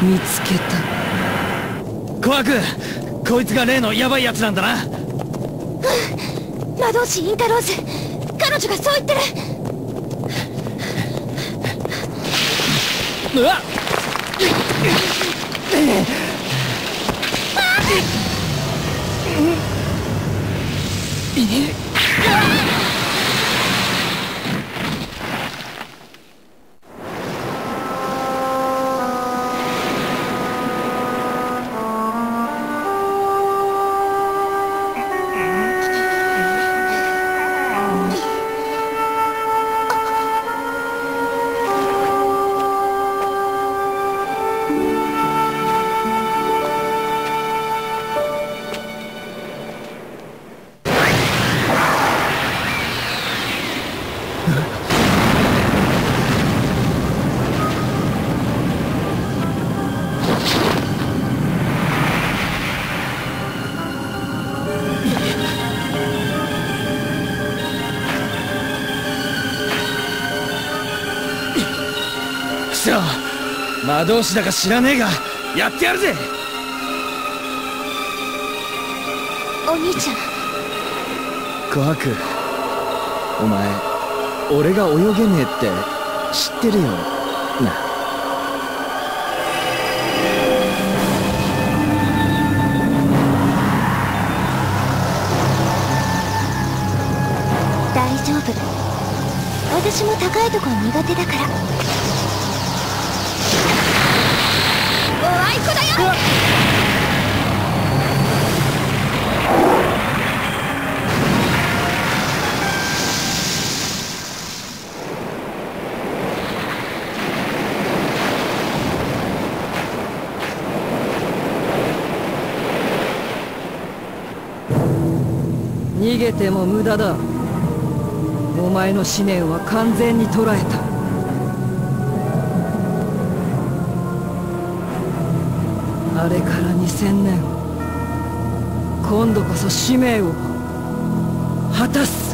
見つけた。コア君こいつが例のヤバいやつなんだな。魔導士インタローズ彼女がそう言ってる。うわっくそ魔導士だか知らねえがやってやるぜ。お兄ちゃん。コア君お前俺が泳げねえって知ってるよ。な。大丈夫。私も高いとこ苦手だから。逃げても無駄だ。お前の思念は完全に捉えた。あれから2000年。今度こそ使命を果たす。